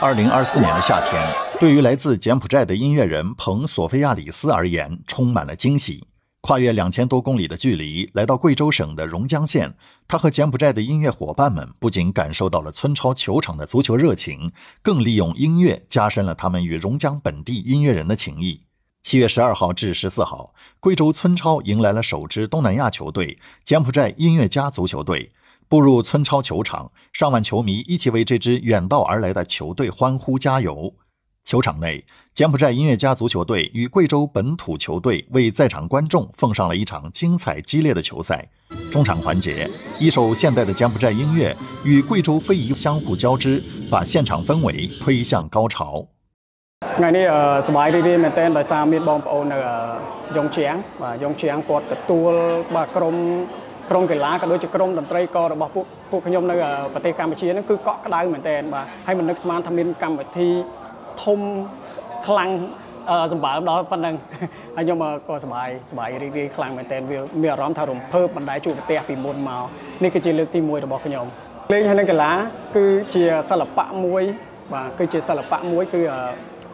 二零二四年的夏天，对于来自柬埔寨的音乐人彭索菲亚里斯而言，充满了惊喜。跨越两千多公里的距离，来到贵州省的榕江县，他和柬埔寨的音乐伙伴们不仅感受到了村超球场的足球热情，更利用音乐加深了他们与榕江本地音乐人的情谊。七月十二号至十四号，贵州村超迎来了首支东南亚球队——柬埔寨音乐家足球队。步入村超球场，上万球迷一起为这支远道而来的球队欢呼加油。球场内，柬埔寨音乐家足球队与贵州本土球队为在场观众奉上了一场精彩激烈的球赛。中场环节，一首现代的柬埔寨音乐与贵州非遗相互交织，把现场氛围推向高潮。ថ្ងៃនេះសប្បាយរីករាយមែនទែនដោយសារមានបងប្អូននៅយងជាងបាទយងជាងគាត់ទទួលបាទក្រុម ក្រុមកីឡាក៏ដូចជាក្រុមតន្ត្រីក៏របស់ពួកពួកខ្ញុំនៅប្រទេសកម្ពុជាហ្នឹងគឺកក់ក្ដៅមែនទែនបាទហើយមិននឹកស្មានថាមានកម្មវិធីធំខ្លាំងសម្បើមដល់ប៉ុណ្ណឹងហើយខ្ញុំក៏សប្បាយសប្បាយរីករាយខ្លាំងមែនទែនវាមានអារម្មណ៍ថារំភើបមិនដែលជួបប្រទេសពីមុនមកនេះគឺជាលើកទី1របស់ខ្ញុំលេងហើយនឹងកីឡាគឺជាសិល្บะមួយបាទគឺជាសិល្បៈមួយគឺ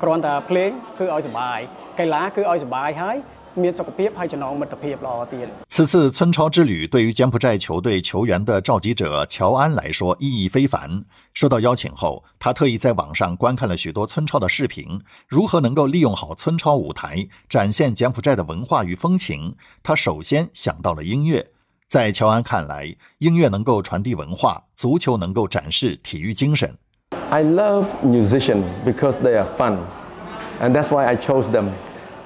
គ្រាន់តែភ្លេងគឺឲ្យសប្បាយកីឡាគឺឲ្យសប្បាយហើយ 此次村超之旅对于柬埔寨球队球员的召集者乔安来说意义非凡。收到邀请后，他特意在网上观看了许多村超的视频，如何能够利用好村超舞台，展现柬埔寨的文化与风情。他首先想到了音乐。在乔安看来，音乐能够传递文化，足球能够展示体育精神。I love musicians because they are fun, and that's why I chose them.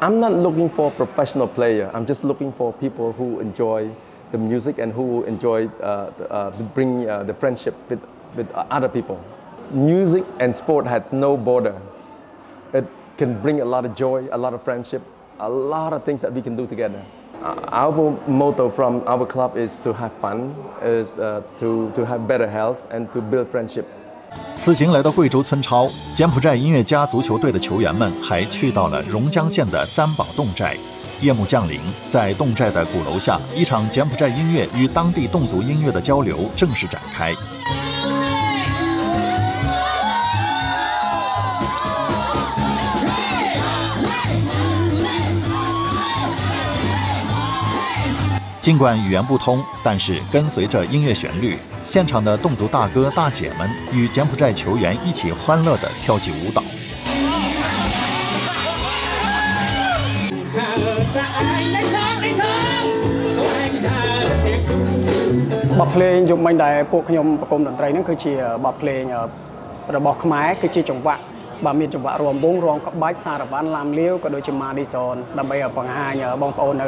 I'm not looking for a professional player. I'm just looking for people who enjoy the music and who enjoy uh, uh, bring uh, the friendship with, with other people. Music and sport has no border. It can bring a lot of joy, a lot of friendship, a lot of things that we can do together. Uh, our motto from our club is to have fun, is uh, to, to have better health and to build friendship. 此行来到贵州村超，柬埔寨音乐家足球队的球员们还去到了榕江县的三宝侗寨。夜幕降临，在侗寨的鼓楼下，一场柬埔寨音乐与当地侗族音乐的交流正式展开。尽管语言不通，但是跟随着音乐旋律。现场的侗族大哥大姐们与柬埔寨球员一起欢乐地跳起舞蹈。បទភ្លេងយប់មិញដែលពួកខ្ញុំប្រគំតន្ត្រីហ្នឹងគឺជាបទភ្លេងរបស់ខ្មែរគឺជាចង្វាក់បាទមានចង្វាក់រួមវងរងក្បាច់សារវ៉ាន់ឡាំលាវក៏ដូចជាម៉ាឌីសូនដើម្បីបង្ហាញបងប្អូននៅ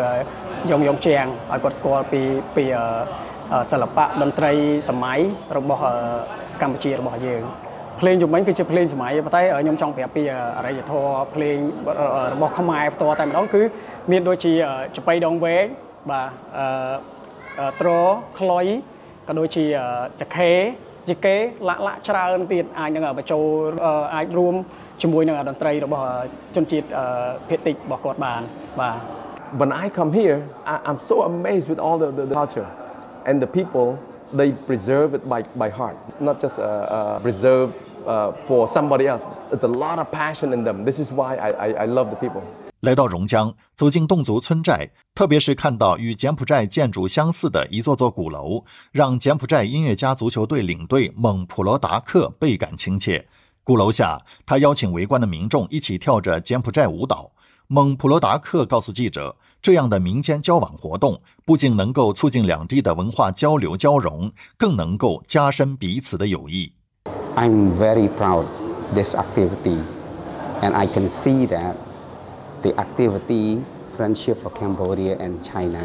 យងយងជាងឲ្យគាត់ស្គាល់ពីពី សិល្បៈតន្ត្រីសម័យរបស់កម្ពុជារបស់យើងភ្លេងយំមិញគឺជាភ្លេងសម័យប៉ុន្តែខ្ញុំចង់ប្រាប់ពីអរិយធម៌ភ្លេងរបស់ខ្មែរផ្ទាល់តែម្ដងគឺមានដូចជាចបៃដងវែងបាទអឺត្រខ្លុយក៏ដូចជាចខេជាគេលាក់លាក់ច្រើនទៀតអាចនឹងបញ្ចូលអាចរួមជាមួយនឹងតន្ត្រីរបស់ជនជាតិភាគតិចរបស់គាត់បានបាទ When I come here I'm so amazed with all the the culture and the people they preserve it by, by heart, not just uh, uh, preserve uh, for somebody else. It's a lot of passion in them. This is why I, I, I love the people. 来到榕江，走进侗族村寨，特别是看到与柬埔寨建筑相似的一座座鼓楼，让柬埔寨音乐家足球队领队蒙普罗达克倍感亲切。鼓楼下，他邀请围观的民众一起跳着柬埔寨舞蹈。蒙普罗达克告诉记者。这样的民间交往活动不仅能够促进两地的文化交流交融，更能够加深彼此的友谊。I'm very proud this activity, and I can see that the activity friendship for Cambodia and China.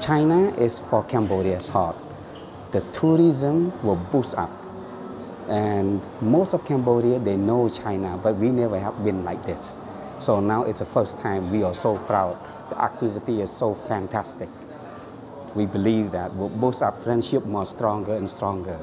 China is for Cambodia's heart. The tourism will boost up. And most of Cambodia, they know China, but we never have been like this. So now it's the first time we are so proud the activity is so fantastic. We believe that boost our friendship more stronger and stronger.